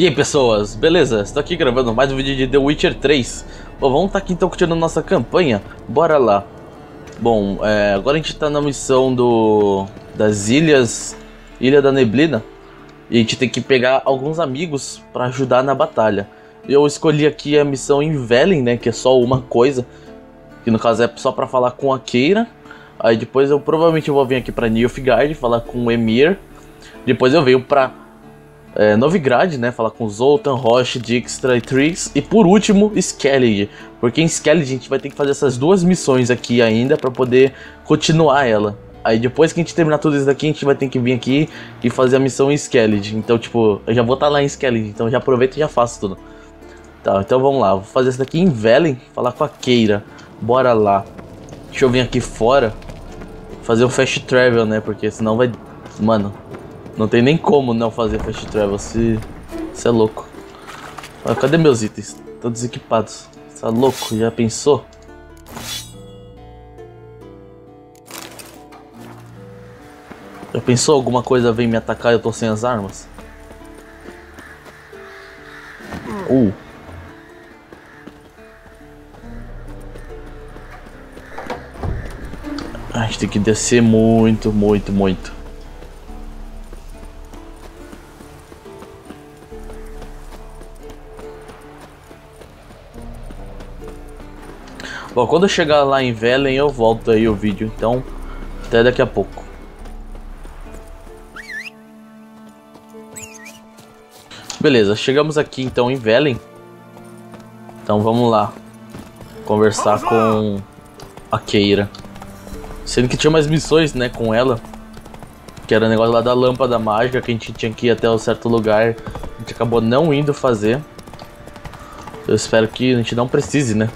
E aí pessoas, beleza? Estou aqui gravando mais um vídeo de The Witcher 3 Bom, vamos estar tá aqui então continuando nossa campanha, bora lá. Bom, é, agora a gente está na missão do das ilhas, Ilha da Neblina. E a gente tem que pegar alguns amigos para ajudar na batalha. Eu escolhi aqui a missão em Velen, né, que é só uma coisa. Que no caso é só para falar com a Keira Aí depois eu provavelmente vou vir aqui para Nilfgaard falar com o Emir. Depois eu venho para é, Novigrad, né? Falar com Zoltan, Roche, Dijkstra e Triggs. E por último, Skellig. Porque em Skellig a gente vai ter que fazer essas duas missões aqui ainda para poder continuar ela. Aí depois que a gente terminar tudo isso daqui, a gente vai ter que vir aqui e fazer a missão em Skellig. Então, tipo, eu já vou estar tá lá em Skellig. Então já aproveito e já faço tudo. Tá, então vamos lá. Vou fazer isso daqui em Velen. Falar com a Keira. Bora lá. Deixa eu vir aqui fora. Fazer um fast travel, né? Porque senão vai... Mano, não tem nem como não fazer fast travel, se... Você é louco. Cadê meus itens? Todos equipados. Você é louco? Já pensou? Já pensou alguma coisa vem me atacar e eu tô sem as armas? Uh. A gente tem que descer muito, muito, muito. Bom, quando eu chegar lá em Velen eu volto aí o vídeo, então até daqui a pouco. Beleza, chegamos aqui então em Velen. Então vamos lá conversar com a Keira. Sendo que tinha mais missões, né, com ela. Que era o negócio lá da lâmpada mágica que a gente tinha que ir até um certo lugar. A gente acabou não indo fazer. Eu espero que a gente não precise, né?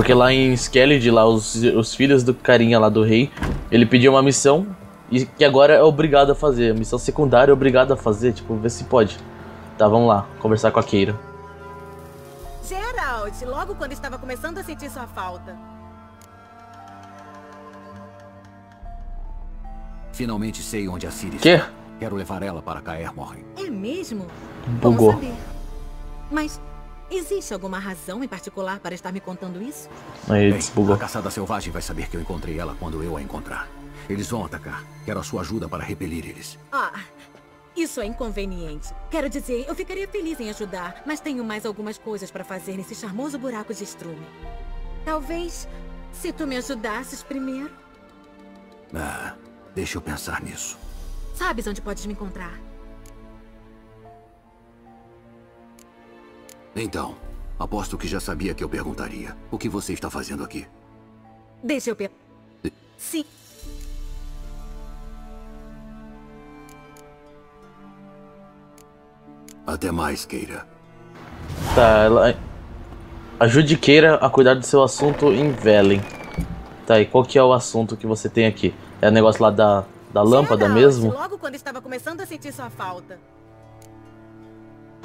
Porque lá em Skellig, lá os, os filhos do carinha lá do rei, ele pediu uma missão e que agora é obrigado a fazer. Missão secundária é obrigado a fazer, tipo, ver se pode. Tá, vamos lá, conversar com a Keira. Geralt, logo quando estava começando a sentir sua falta. Finalmente sei onde a Ciri Quê? Quero levar ela para Caer Morhen. É mesmo? Bugou. Mas Existe alguma razão em particular para estar me contando isso? Aí desbugou. A caçada selvagem vai saber que eu encontrei ela quando eu a encontrar. Eles vão atacar. Quero a sua ajuda para repelir eles. Ah, isso é inconveniente. Quero dizer, eu ficaria feliz em ajudar, mas tenho mais algumas coisas para fazer nesse charmoso buraco de estrume. Talvez, se tu me ajudasses primeiro. Ah, deixa eu pensar nisso. Sabes onde podes me encontrar? Então, aposto que já sabia que eu perguntaria. O que você está fazendo aqui? Deixa eu per... Sim. Até mais, Keira. Tá, ela... Ajude Keira a cuidar do seu assunto em Velen. Tá, e qual que é o assunto que você tem aqui? É o negócio lá da, da lâmpada mesmo? Logo quando estava começando a sentir sua falta.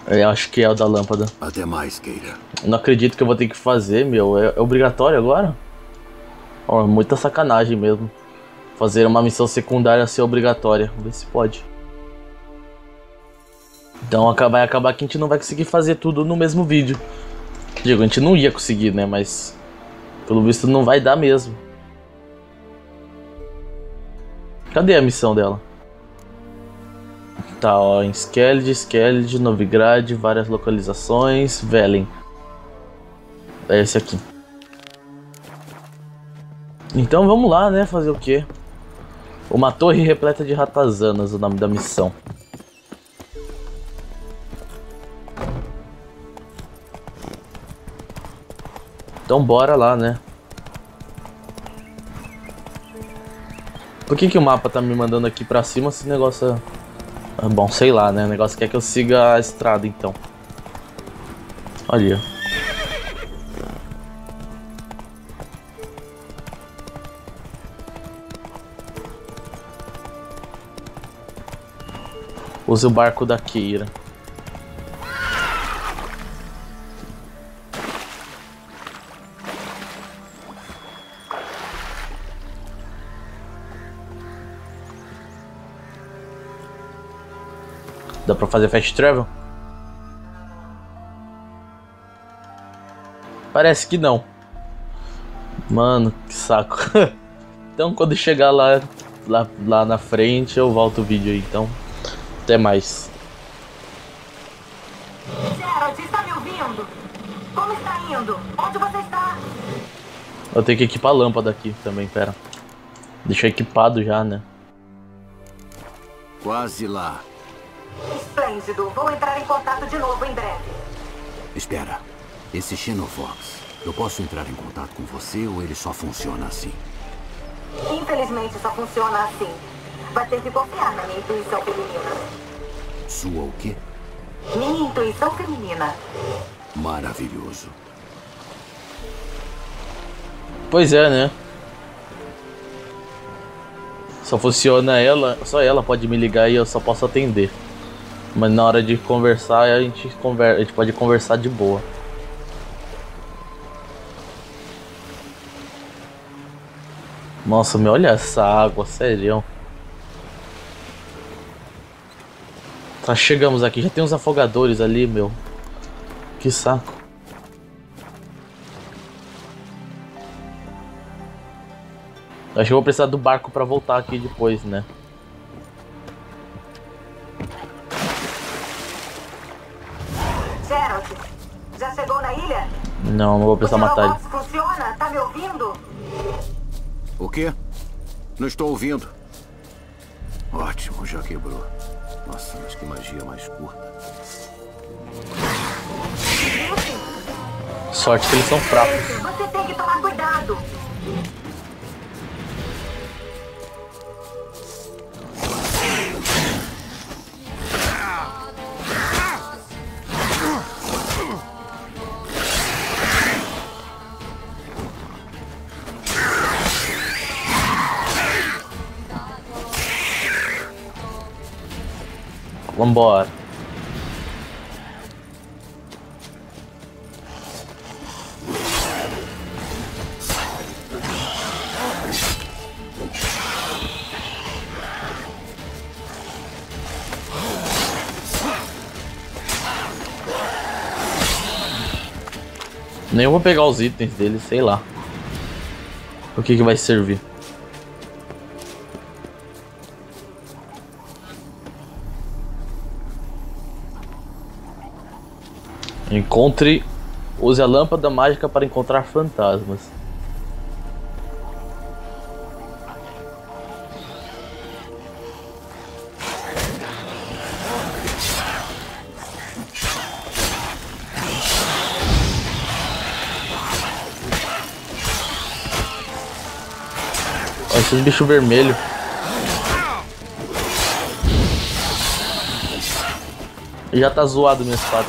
Eu acho que é o da lâmpada. Até mais, Keira. Não acredito que eu vou ter que fazer, meu. É, é obrigatório agora? Oh, muita sacanagem mesmo. Fazer uma missão secundária ser obrigatória. Vamos ver se pode. Então vai acabar que a gente não vai conseguir fazer tudo no mesmo vídeo. Digo, a gente não ia conseguir, né? Mas pelo visto não vai dar mesmo. Cadê a missão dela? Tá, ó, em Skellig, Novigrad, várias localizações, Velen. É esse aqui. Então vamos lá, né, fazer o quê? Uma torre repleta de ratazanas, o nome da missão. Então bora lá, né? Por que, que o mapa tá me mandando aqui pra cima se esse negócio é... bom, sei lá, né? O negócio quer que eu siga a estrada, então. Olha. Use o barco da Keira. Dá pra fazer fast travel? Parece que não. Mano, que saco. então quando chegar lá, lá, lá na frente eu volto o vídeo aí. Então, até mais. Gerald, está me ouvindo? Como está indo? Onde você está? Eu tenho que equipar a lâmpada aqui também, pera. Deixa equipado já, né? Quase lá. Esplêndido. Vou entrar em contato de novo em breve. Espera. Esse Xenofox. Eu posso entrar em contato com você ou ele só funciona assim? Infelizmente só funciona assim. Vai ter que confiar na minha intuição feminina. Sua o quê? Minha intuição feminina. Maravilhoso. Pois é, né? Só funciona ela, só ela pode me ligar e eu só posso atender. Mas na hora de conversar, a gente, conversa, a gente pode conversar de boa. Nossa, me olha essa água, sério. Tá, chegamos aqui. Já tem uns afogadores ali, meu. Que saco. Acho que eu vou precisar do barco pra voltar aqui depois, né? Não, não vou precisar matar ele. Funciona? Tá me ouvindo? O quê? Não estou ouvindo. Ótimo, já quebrou. Nossa, mas que magia mais curta. Sorte que eles são fracos. Você tem que tomar cuidado. Vambora. Nem vou pegar os itens dele, sei lá. O que que vai servir. Encontre. Use a lâmpada mágica para encontrar fantasmas. Olha esses bichos vermelhos. Já tá zoado minha espada.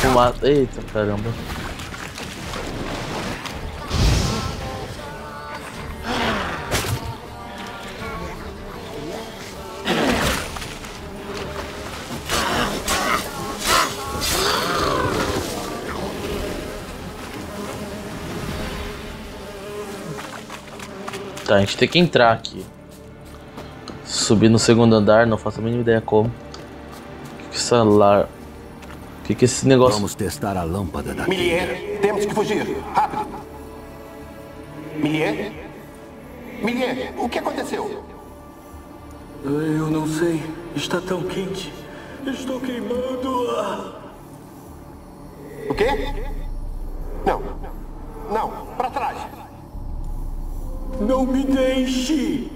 Fumaça? Eita caramba. Tá, a gente tem que entrar aqui. Subir no segundo andar, não faço a mínima ideia como. O que essa lar... O que que esse negócio... Vamos testar a lâmpada daqui. Millier, temos que fugir. Rápido. Millier? Millier, o que aconteceu? Eu não sei. Está tão quente. Estou queimando. O quê? Não. Não, para trás. Não me deixe.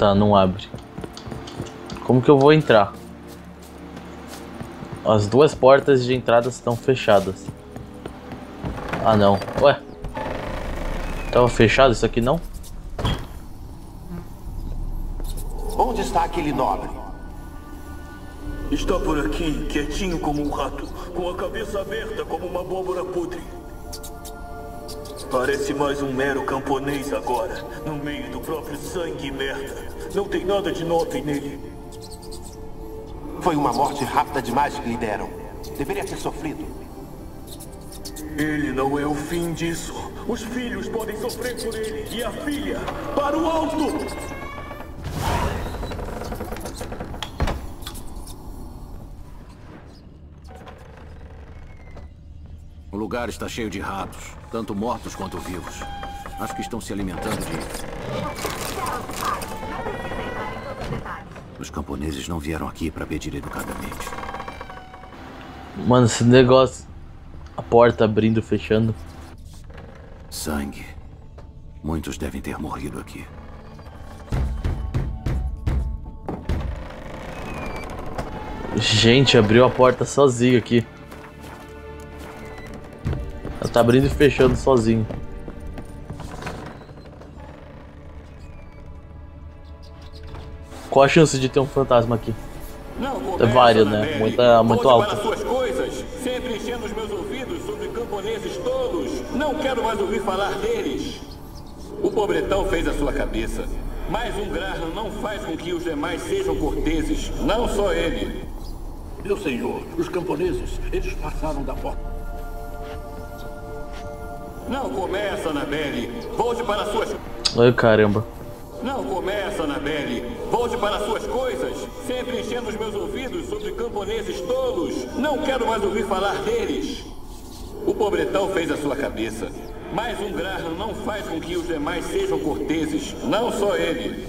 Tá, não abre. Como que eu vou entrar? As duas portas de entrada estão fechadas. Ah, não. Ué. Tava fechado isso aqui, não? Onde está aquele nobre? Está por aqui, quietinho como um rato, com a cabeça aberta como uma abóbora podre. Parece mais um mero camponês agora, no meio do próprio sangue e merda. Não tem nada de nobre nele. Foi uma morte rápida demais que lhe deram. Deveria ter sofrido. Ele não é o fim disso. Os filhos podem sofrer por ele. E a filha, para o alto! Lugar está cheio de ratos, tanto mortos quanto vivos. Acho que estão se alimentando de. Os camponeses não vieram aqui para pedir educadamente. Mano, esse negócio. A porta abrindo fechando. Sangue. Muitos devem ter morrido aqui. Gente, abriu a porta sozinho aqui. Ela tá abrindo e fechando sozinho. Qual a chance de ter um fantasma aqui? É várias, né? Muita, muito alta. para suas coisas, sempre enchendo os meus ouvidos sobre camponeses tolos. Não quero mais ouvir falar deles. O pobretão fez a sua cabeça. Mais um Graham não faz com que os demais sejam corteses. Não só ele. Meu senhor, os camponeses, eles passaram da porta. Não começa, Anabelle. Volte para suas... Ai, caramba. Não começa, Anabelle. Volte para suas coisas, sempre enchendo os meus ouvidos sobre camponeses tolos. Não quero mais ouvir falar deles. O pobretão fez a sua cabeça. Mais um Graham não faz com que os demais sejam corteses. Não só ele.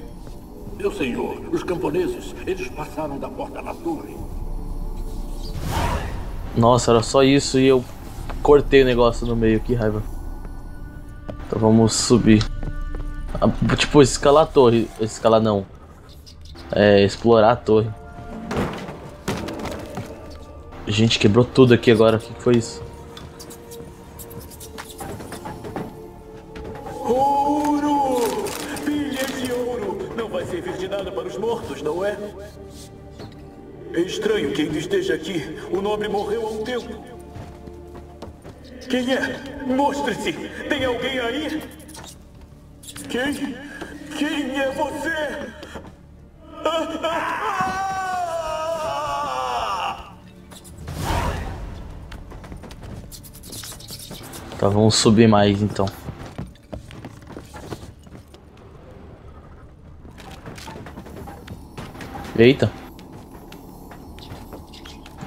Meu senhor, os camponeses, eles passaram da porta da torre. Nossa, era só isso e eu cortei o negócio no meio, que raiva. Então vamos subir. Ah, Tipo, escalar a torre. Escalar não. É, explorar a torre. Gente, quebrou tudo aqui agora. O que que foi isso? Vamos subir mais então. Eita.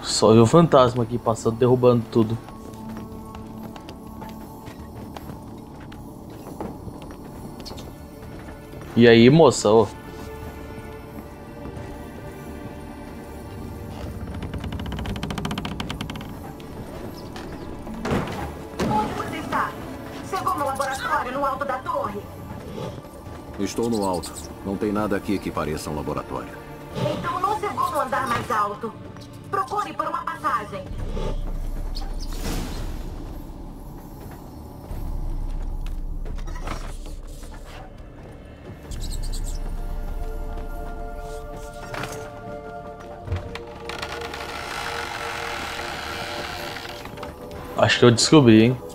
Só vi o fantasma aqui passando, derrubando tudo. E aí, moça, ô. Estou no alto. Não tem nada aqui que pareça um laboratório. Então não no andar mais alto. Procure por uma passagem. Acho que eu descobri, hein?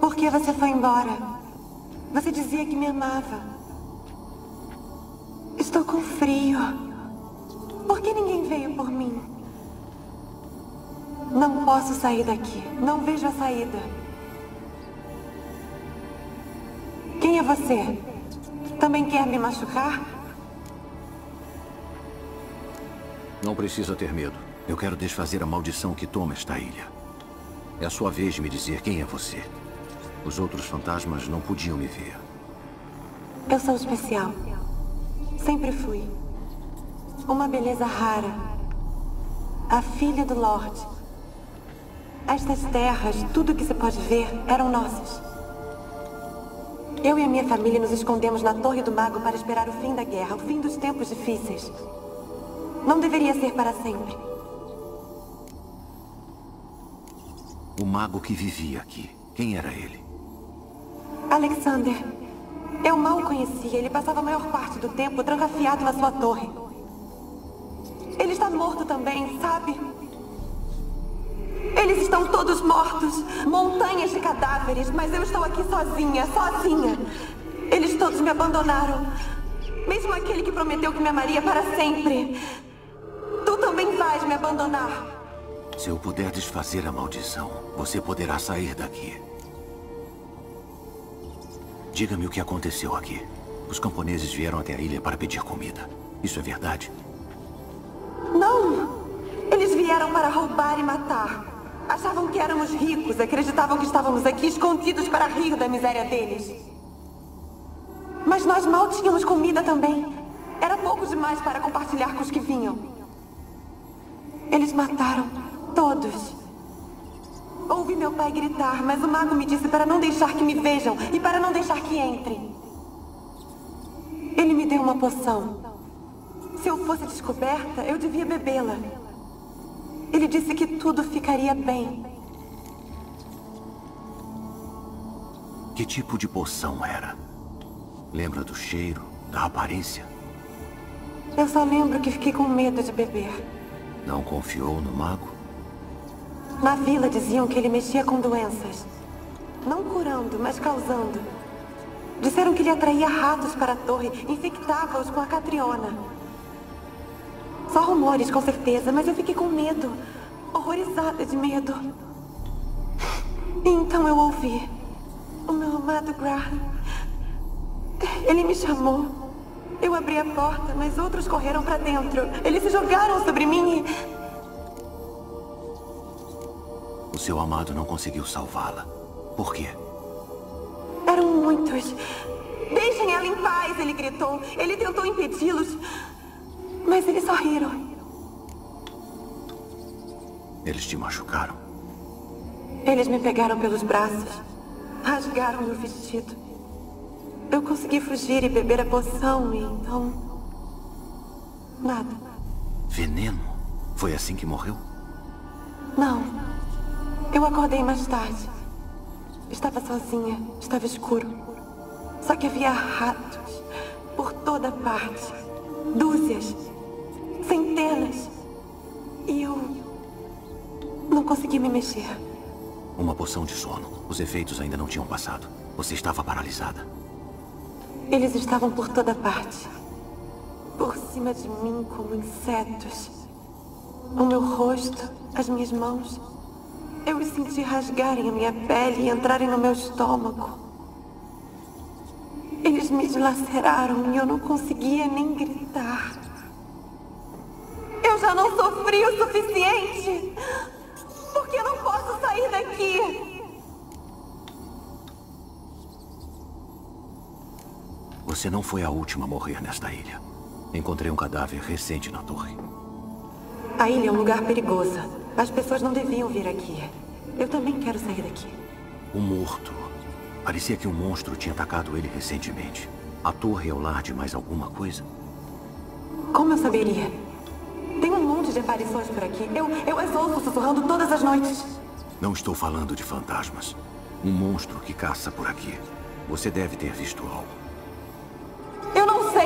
Por que você foi embora? Você dizia que me amava. Estou com frio. Por que ninguém veio por mim? Não posso sair daqui. Não vejo a saída. Quem é você? Também quer me machucar? Não precisa ter medo. Eu quero desfazer a maldição que toma esta ilha. É a sua vez de me dizer quem é você. Os outros fantasmas não podiam me ver. Eu sou especial. Sempre fui. Uma beleza rara. A filha do Lorde. Estas terras, tudo que se pode ver, eram nossas. Eu e a minha família nos escondemos na Torre do Mago para esperar o fim da guerra, o fim dos tempos difíceis. Não deveria ser para sempre. O mago que vivia aqui, quem era ele? Alexander. Eu mal o conhecia. Ele passava a maior parte do tempo trancafiado na sua torre. Ele está morto também, sabe? Eles estão todos mortos. Montanhas de cadáveres, mas eu estou aqui sozinha, sozinha. Eles todos me abandonaram. Mesmo aquele que prometeu que me amaria para sempre. Tu também vais me abandonar. Se eu puder desfazer a maldição, você poderá sair daqui. Diga-me o que aconteceu aqui. Os camponeses vieram até a ilha para pedir comida. Isso é verdade? Não! Eles vieram para roubar e matar. Achavam que éramos ricos, acreditavam que estávamos aqui escondidos para rir da miséria deles. Mas nós mal tínhamos comida também. Era pouco demais para compartilhar com os que vinham. Eles mataram todos. Ouvi meu pai gritar, mas o mago me disse para não deixar que me vejam e para não deixar que entrem. Ele me deu uma poção. Se eu fosse descoberta, eu devia bebê-la. Ele disse que tudo ficaria bem. Que tipo de poção era? Lembra do cheiro, da aparência? Eu só lembro que fiquei com medo de beber. Não confiou no mago? Na vila diziam que ele mexia com doenças. Não curando, mas causando. Disseram que ele atraía ratos para a torre, infectava-os com a Catriona. Só rumores, com certeza, mas eu fiquei com medo. Horrorizada de medo. E então eu ouvi. O meu amado Graham. Ele me chamou. Eu abri a porta, mas outros correram para dentro. Eles se jogaram sobre mim e... O seu amado não conseguiu salvá-la. Por quê? Eram muitos. Deixem ela em paz, ele gritou. Ele tentou impedi-los. Mas eles só riram. Eles te machucaram? Eles me pegaram pelos braços. Rasgaram meu vestido. Eu consegui fugir e beber a poção e então... Nada. Veneno? Foi assim que morreu? Não. Eu acordei mais tarde. Estava sozinha. Estava escuro. Só que havia ratos por toda parte. Dúzias. Centenas. E eu... Não consegui me mexer. Uma poção de sono. Os efeitos ainda não tinham passado. Você estava paralisada. Eles estavam por toda parte. Por cima de mim como insetos. O meu rosto, as minhas mãos. Eu os senti rasgarem a minha pele e entrarem no meu estômago. Eles me dilaceraram e eu não conseguia nem gritar. Eu já não sofri o suficiente. Por que não posso sair daqui? Você não foi a última a morrer nesta ilha. Encontrei um cadáver recente na torre. A ilha é um lugar perigoso. As pessoas não deviam vir aqui. Eu também quero sair daqui. O morto. Parecia que um monstro tinha atacado ele recentemente. A torre é o lar de mais alguma coisa? Como eu saberia? Tem um monte de aparições por aqui. Eu, eu as ouço sussurrando todas as noites. Não estou falando de fantasmas. Um monstro que caça por aqui. Você deve ter visto algo.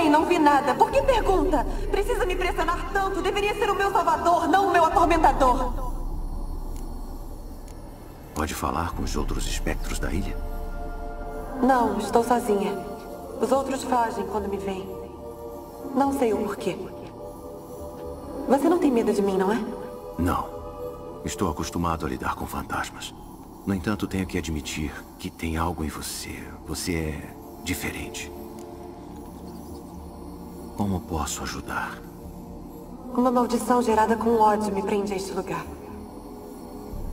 Não vi nada. Por que pergunta? Precisa me pressionar tanto? Deveria ser o meu salvador, não o meu atormentador. Pode falar com os outros espectros da ilha? Não, estou sozinha. Os outros fogem quando me veem. Não sei o porquê. Você não tem medo de mim, não é? Não. Estou acostumado a lidar com fantasmas. No entanto, tenho que admitir que tem algo em você. Você é diferente. Como posso ajudar? Uma maldição gerada com ódio me prende a este lugar.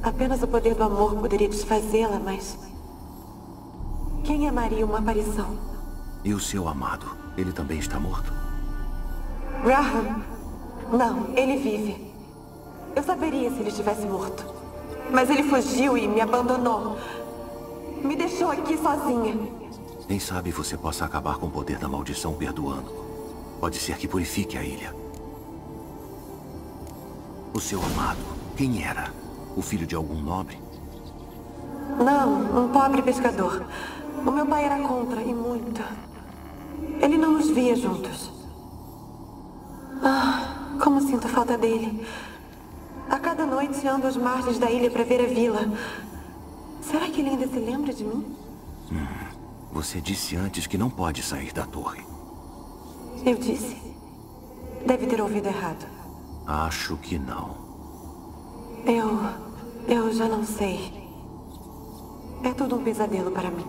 Apenas o poder do amor poderia desfazê-la, mas... Quem amaria uma aparição? E o seu amado? Ele também está morto? Graham? Não, ele vive. Eu saberia se ele estivesse morto. Mas ele fugiu e me abandonou. Me deixou aqui sozinha. Quem sabe você possa acabar com o poder da maldição perdoando. Pode ser que purifique a ilha. O seu amado, quem era? O filho de algum nobre? Não, um pobre pescador. O meu pai era contra, e muito. Ele não nos via juntos. Ah, como sinto falta dele. A cada noite ando às margens da ilha para ver a vila. Será que ele ainda se lembra de mim? Hum, você disse antes que não pode sair da torre. Eu disse. Deve ter ouvido errado. Acho que não. Eu... eu já não sei. É tudo um pesadelo para mim.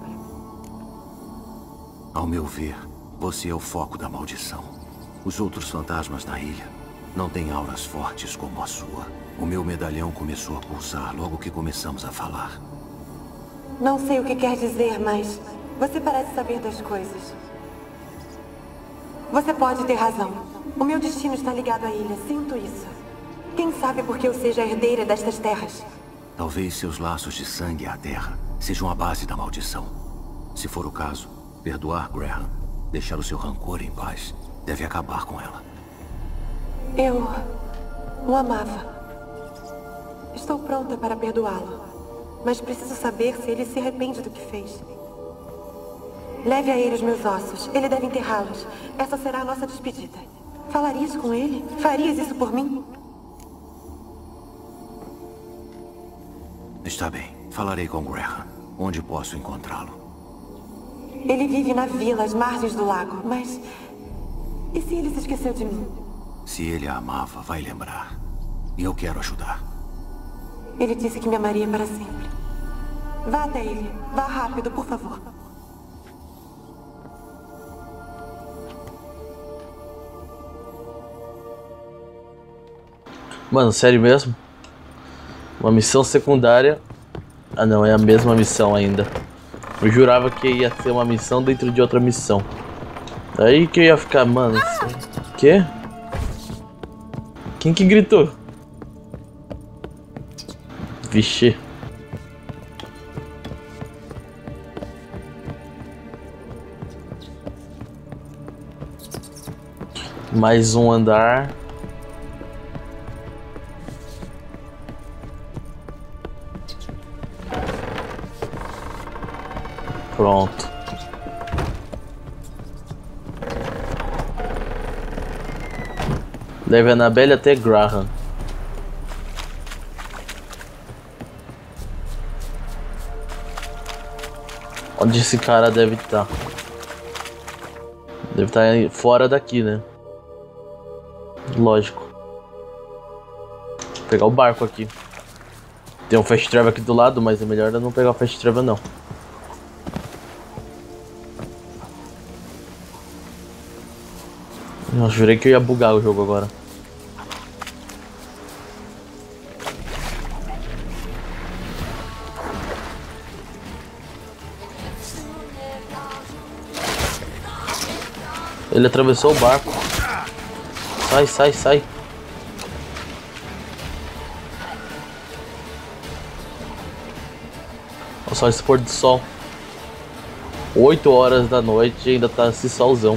Ao meu ver, você é o foco da maldição. Os outros fantasmas na ilha não têm auras fortes como a sua. O meu medalhão começou a pulsar logo que começamos a falar. Não sei o que quer dizer, mas você parece saber das coisas. Você pode ter razão. O meu destino está ligado à ilha, sinto isso. Quem sabe por que eu seja herdeira destas terras? Talvez seus laços de sangue à terra sejam a base da maldição. Se for o caso, perdoar Graham, deixar o seu rancor em paz, deve acabar com ela. Eu o amava. Estou pronta para perdoá-lo. Mas preciso saber se ele se arrepende do que fez. Leve a ele os meus ossos. Ele deve enterrá-los. Essa será a nossa despedida. Falarias com ele? Farias isso por mim? Está bem. Falarei com Graham. Onde posso encontrá-lo? Ele vive na vila, às margens do lago. Mas... E se ele se esqueceu de mim? Se ele a amava, vai lembrar. E eu quero ajudar. Ele disse que me amaria para sempre. Vá até ele. Vá rápido, por favor. Mano, sério mesmo? Uma missão secundária. Ah não, é a mesma missão ainda. Eu jurava que ia ser uma missão dentro de outra missão. Aí que eu ia ficar, mano. Quê? Quem que gritou? Vixe. Mais um andar. Pronto. Leve Annabelle até Graham. Onde esse cara deve estar? Tá? Deve estar tá fora daqui, né? Lógico. Vou pegar o barco aqui. Tem um fast travel aqui do lado, mas é melhor não pegar o fast travel não. Eu jurei que eu ia bugar o jogo agora. Ele atravessou o barco. Sai, sai, sai. Olha só esse pôr do sol. 8 horas da noite e ainda tá esse solzão.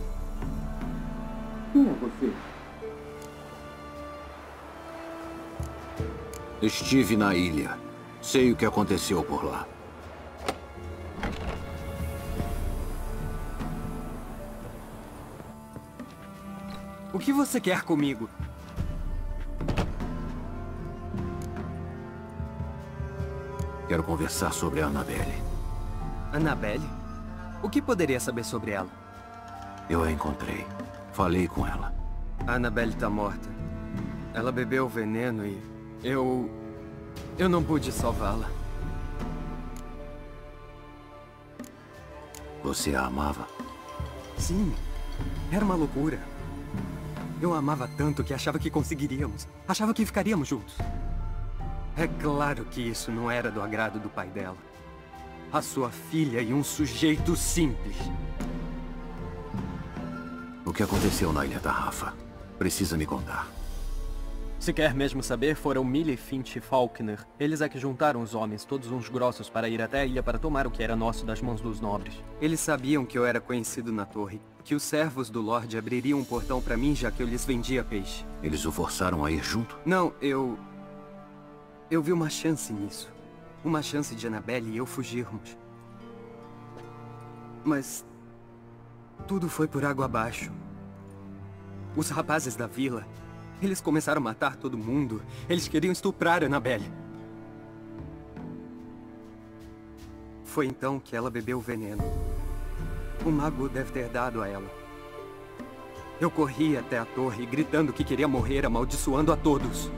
Quem é você? Estive na ilha. Sei o que aconteceu por lá. O que você quer comigo? Quero conversar sobre a Annabelle. Annabelle? O que poderia saber sobre ela? Eu a encontrei. Falei com ela. A Annabelle tá morta. Ela bebeu o veneno e... Eu... Eu não pude salvá-la. Você a amava? Sim. Era uma loucura. Eu a amava tanto que achava que conseguiríamos. Achava que ficaríamos juntos. É claro que isso não era do agrado do pai dela. A sua filha e um sujeito simples. O que aconteceu na Ilha da Rafa? Precisa me contar. Se quer mesmo saber, foram Millie, Finch e Faulkner. Eles é que juntaram os homens, todos uns grossos, para ir até a ilha para tomar o que era nosso das mãos dos nobres. Eles sabiam que eu era conhecido na torre, que os servos do Lorde abririam um portão para mim, já que eu lhes vendia peixe. Eles o forçaram a ir junto? Não, eu... Eu vi uma chance nisso. Uma chance de Annabelle e eu fugirmos. Mas... Tudo foi por água abaixo. Os rapazes da vila eles começaram a matar todo mundo. Eles queriam estuprar Annabelle. Foi então que ela bebeu o veneno. O mago deve ter dado a ela. Eu corri até a torre, gritando que queria morrer, amaldiçoando a todos.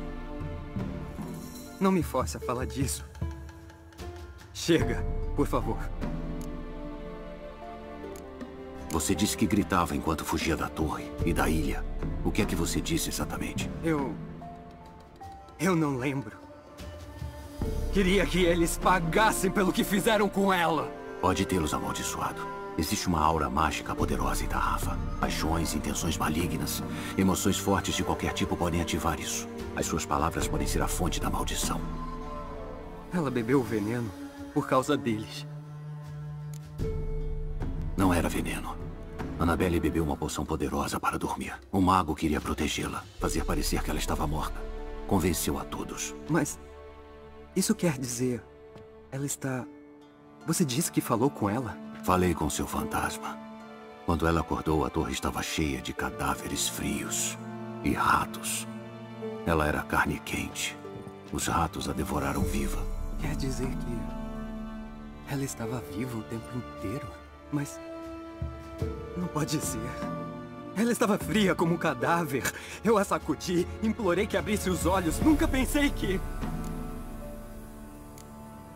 Não me force a falar disso. Chega, por favor. Você disse que gritava enquanto fugia da torre e da ilha. O que é que você disse exatamente? Eu... Eu não lembro. Queria que eles pagassem pelo que fizeram com ela. Pode tê-los amaldiçoado. Existe uma aura mágica poderosa em Tarrafa. Paixões, intenções malignas, emoções fortes de qualquer tipo podem ativar isso. As suas palavras podem ser a fonte da maldição. Ela bebeu o veneno por causa deles. Não era veneno. Annabelle bebeu uma poção poderosa para dormir. O mago queria protegê-la, fazer parecer que ela estava morta. Convenceu a todos. Mas... Isso quer dizer... Ela está... Você disse que falou com ela? Falei com seu fantasma. Quando ela acordou, a torre estava cheia de cadáveres frios e ratos. Ela era carne quente. Os ratos a devoraram viva. Quer dizer que... Ela estava viva o tempo inteiro? Mas... Não pode ser. Ela estava fria como um cadáver. Eu a sacudi, implorei que abrisse os olhos. Nunca pensei que...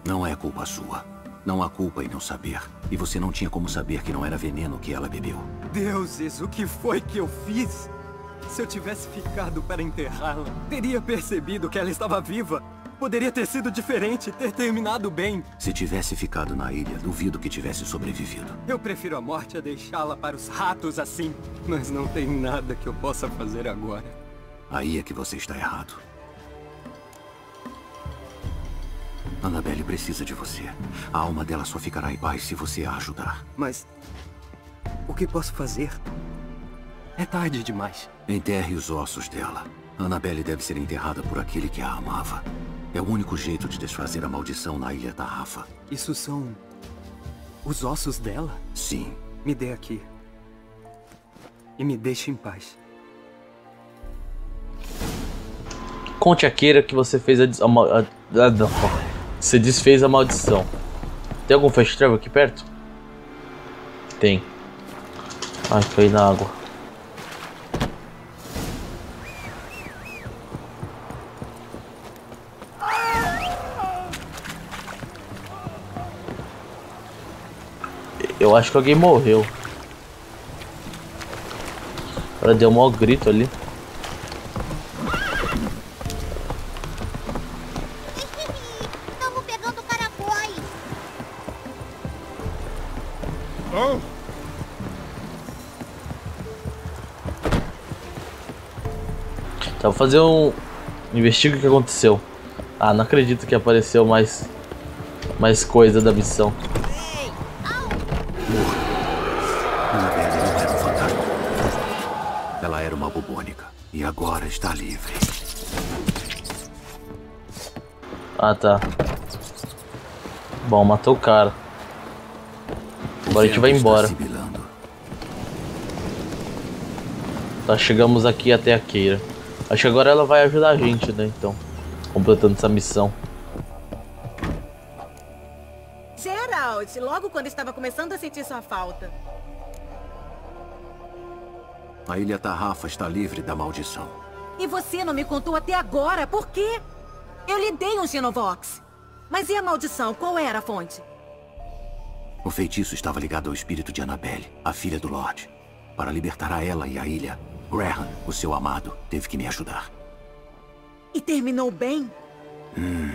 Não é culpa sua. Não há culpa em não saber. E você não tinha como saber que não era veneno que ela bebeu. Deuses, o que foi que eu fiz? Se eu tivesse ficado para enterrá-la, teria percebido que ela estava viva. Poderia ter sido diferente, ter terminado bem. Se tivesse ficado na ilha, duvido que tivesse sobrevivido. Eu prefiro a morte a deixá-la para os ratos assim. Mas não tem nada que eu possa fazer agora. Aí é que você está errado. Annabelle precisa de você. A alma dela só ficará em paz se você a ajudar. Mas... O que posso fazer? É tarde demais. Enterre os ossos dela. Annabelle deve ser enterrada por aquele que a amava. É o único jeito de desfazer a maldição na Ilha da Rafa. Isso são... os ossos dela? Sim. Me dê aqui. E me deixe em paz. Conte a Keira que você fez a, a, a, a, Você desfez a maldição. Tem algum fast travel aqui perto? Tem. Ai, caí na água. Eu acho que alguém morreu. Ela deu um maior grito ali. Estamos pegando caracóis. Oh. Tá, vou fazer um... Investiga o que aconteceu. Ah, não acredito que apareceu mais... Mais coisa da missão. Está livre. Ah, tá. Bom, matou o cara. Agora a gente vai embora. Tá, chegamos aqui até a Keira. Acho que agora ela vai ajudar a gente, né, então. Completando essa missão. Geralt, logo quando estava começando a sentir sua falta. A Ilha Tarrafa está livre da maldição. E você não me contou até agora, por quê? Eu lhe dei um Genovox. Mas e a maldição, qual era a fonte? O feitiço estava ligado ao espírito de Annabelle, a filha do Lorde. Para libertar a ela e a ilha, Graham, o seu amado, teve que me ajudar. E terminou bem? Hum,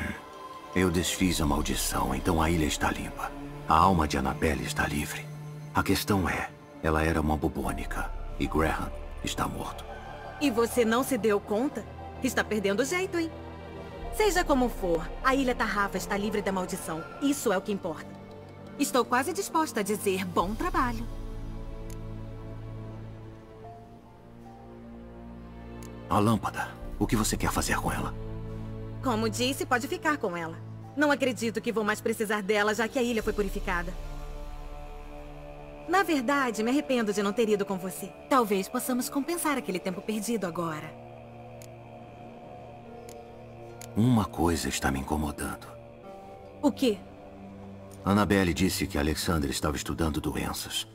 eu desfiz a maldição, então a ilha está limpa. A alma de Annabelle está livre. A questão é, ela era uma bubônica e Graham está morto. E você não se deu conta? Está perdendo o jeito, hein? Seja como for, a Ilha Tarrafa está livre da maldição. Isso é o que importa. Estou quase disposta a dizer bom trabalho. A lâmpada. O que você quer fazer com ela? Como disse, pode ficar com ela. Não acredito que vou mais precisar dela, já que a ilha foi purificada. Na verdade, me arrependo de não ter ido com você. Talvez possamos compensar aquele tempo perdido agora. Uma coisa está me incomodando. O quê? Annabelle disse que Alexander estava estudando doenças.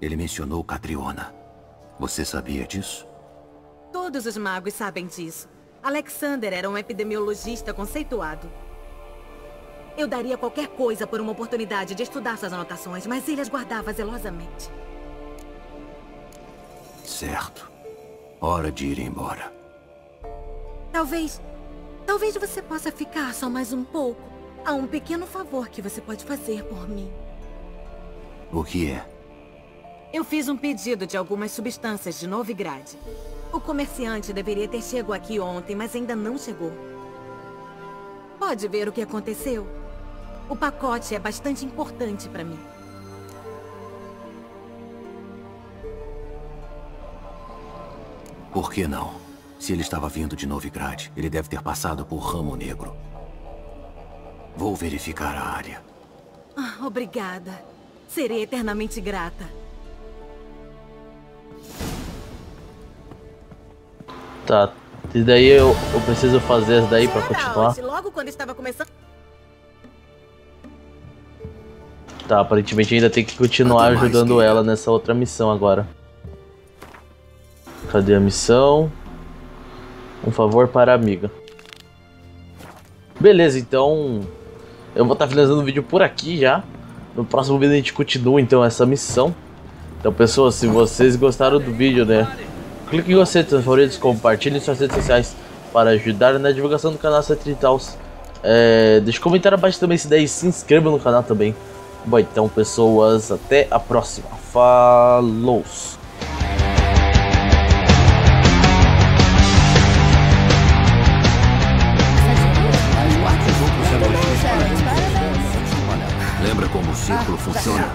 Ele mencionou Catriona. Você sabia disso? Todos os magos sabem disso. Alexander era um epidemiologista conceituado. Eu daria qualquer coisa por uma oportunidade de estudar suas anotações, mas ele as guardava zelosamente. Certo. Hora de ir embora. Talvez... Talvez você possa ficar só mais um pouco. Há um pequeno favor que você pode fazer por mim. O que é? Eu fiz um pedido de algumas substâncias de Novigrad. O comerciante deveria ter chegado aqui ontem, mas ainda não chegou. Pode ver o que aconteceu? O pacote é bastante importante para mim. Por que não? Se ele estava vindo de Novigrad, ele deve ter passado por Ramo Negro. Vou verificar a área. Ah, obrigada. Serei eternamente grata. Tá. E daí eu, eu preciso fazer essa daí pra continuar? Logo quando estava começando... Tá, aparentemente ainda tem que continuar ajudando ela nessa outra missão agora. Cadê a missão? Um favor para a amiga. Beleza, então eu vou estar tá finalizando o vídeo por aqui já. No próximo vídeo a gente continua então essa missão. Então pessoas, se vocês gostaram do vídeo, né? Clique em gostei dos favoritos, compartilhe em suas redes sociais para ajudar na divulgação do canal Cetritaus. É, deixe um comentário abaixo também se der e se inscreva no canal também. Bom, então pessoas, até a próxima. Falou! Lembra como o círculo funciona?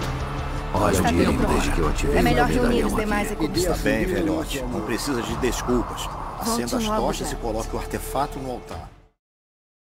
Olha o tempo desde que eu ativei É melhor reunir os demais equipes. Está bem, velhote. Não precisa de desculpas. Acenda as tochas e coloque o artefato no altar.